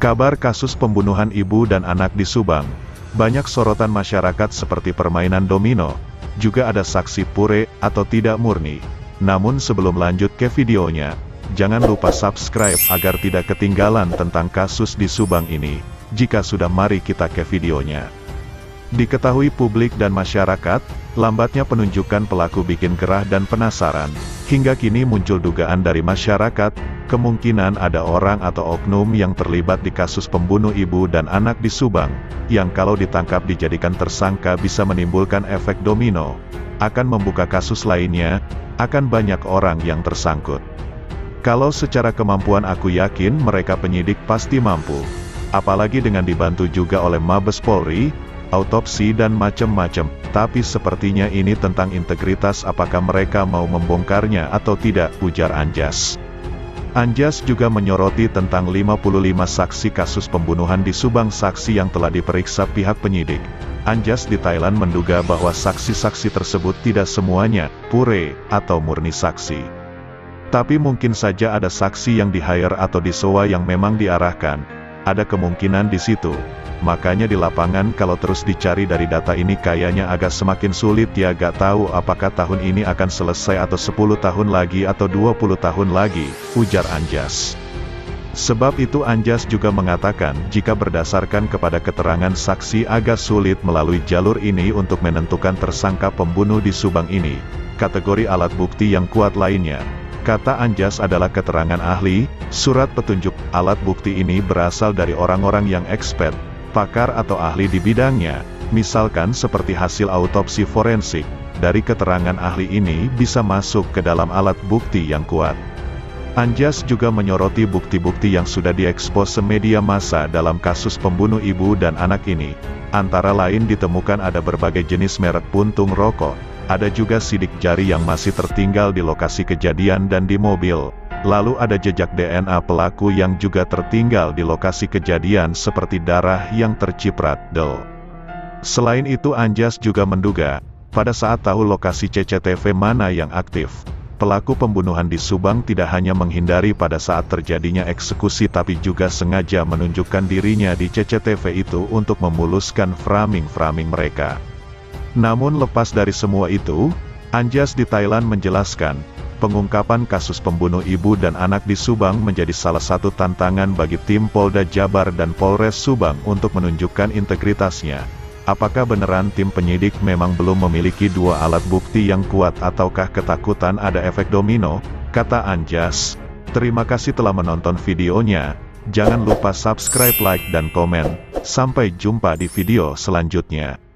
Kabar kasus pembunuhan ibu dan anak di Subang. Banyak sorotan masyarakat seperti permainan domino, juga ada saksi pure atau tidak murni. Namun sebelum lanjut ke videonya, jangan lupa subscribe agar tidak ketinggalan tentang kasus di Subang ini. Jika sudah mari kita ke videonya. Diketahui publik dan masyarakat, lambatnya penunjukan pelaku bikin gerah dan penasaran. Hingga kini muncul dugaan dari masyarakat, kemungkinan ada orang atau oknum yang terlibat di kasus pembunuh ibu dan anak di Subang, yang kalau ditangkap dijadikan tersangka bisa menimbulkan efek domino, akan membuka kasus lainnya, akan banyak orang yang tersangkut. Kalau secara kemampuan aku yakin mereka penyidik pasti mampu. Apalagi dengan dibantu juga oleh Mabes Polri, autopsi dan macam-macam, tapi sepertinya ini tentang integritas apakah mereka mau membongkarnya atau tidak, ujar Anjas. Anjas juga menyoroti tentang 55 saksi kasus pembunuhan di Subang saksi yang telah diperiksa pihak penyidik. Anjas di Thailand menduga bahwa saksi-saksi tersebut tidak semuanya pure atau murni saksi. Tapi mungkin saja ada saksi yang di-hire atau disewa yang memang diarahkan. Ada kemungkinan di situ. Makanya di lapangan kalau terus dicari dari data ini kayaknya agak semakin sulit ya gak tahu apakah tahun ini akan selesai atau 10 tahun lagi atau 20 tahun lagi, ujar Anjas. Sebab itu Anjas juga mengatakan jika berdasarkan kepada keterangan saksi agak sulit melalui jalur ini untuk menentukan tersangka pembunuh di Subang ini. Kategori alat bukti yang kuat lainnya, kata Anjas adalah keterangan ahli, surat petunjuk, alat bukti ini berasal dari orang-orang yang expert, pakar atau ahli di bidangnya, misalkan seperti hasil autopsi forensik, dari keterangan ahli ini bisa masuk ke dalam alat bukti yang kuat. Anjas juga menyoroti bukti-bukti yang sudah diekspos media massa dalam kasus pembunuh ibu dan anak ini. Antara lain ditemukan ada berbagai jenis merek puntung rokok, ada juga sidik jari yang masih tertinggal di lokasi kejadian dan di mobil, Lalu ada jejak DNA pelaku yang juga tertinggal di lokasi kejadian seperti darah yang terciprat, del. Selain itu Anjas juga menduga, pada saat tahu lokasi CCTV mana yang aktif, pelaku pembunuhan di Subang tidak hanya menghindari pada saat terjadinya eksekusi tapi juga sengaja menunjukkan dirinya di CCTV itu untuk memuluskan framing-framing mereka. Namun lepas dari semua itu, Anjas di Thailand menjelaskan, pengungkapan kasus pembunuh ibu dan anak di Subang menjadi salah satu tantangan bagi tim Polda Jabar dan Polres Subang untuk menunjukkan integritasnya. Apakah beneran tim penyidik memang belum memiliki dua alat bukti yang kuat ataukah ketakutan ada efek domino? Kata Anjas. Terima kasih telah menonton videonya. Jangan lupa subscribe, like, dan komen. Sampai jumpa di video selanjutnya.